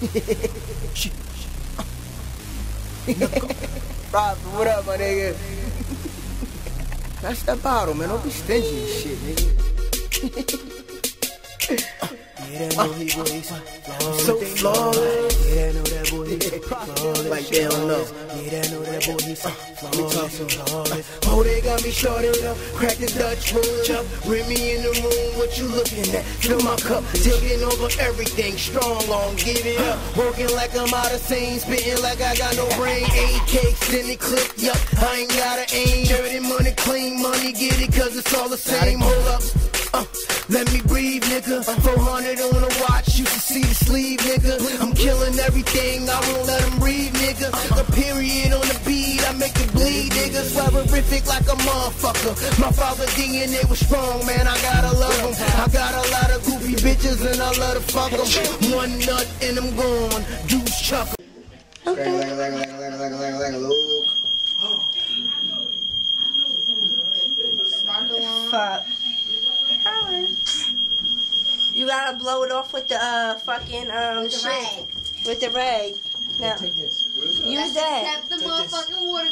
Shit. Rob, what up, my nigga? That's that bottle, man. Don't be stingy and shit, nigga. Yeah, know he boy, he's so flawless. Like they don't know. Yeah, know that boy, he's flawless. flawless. Oh, they got me shorted up, crack the Dutch roll up. Bring me in the room, what you looking at? Fill my cup, taking over everything, strong on, give it up. Working like I'm out of scene, spitting like I got no brain. Eight cakes in the clip, yup, I ain't gotta aim. Dirty money, clean money, get it, cause it's all the same. Hold up. Uh, let me breathe, nigga. Uh. 400 on the watch, you can see the sleeve, nigga. I'm killing everything, I won't let them read, nigga. A period on the beat, I make it bleed, nigga. Swabberific like a motherfucker. My father DNA was strong, man, I gotta love him. I got a lot of goofy bitches and I love to fuck them. One nut and I'm gone, deuce chuckle. Fuck. You gotta blow it off with the uh fucking um With shit. Rag. With the rag. Now use that. Kept the motherfucking water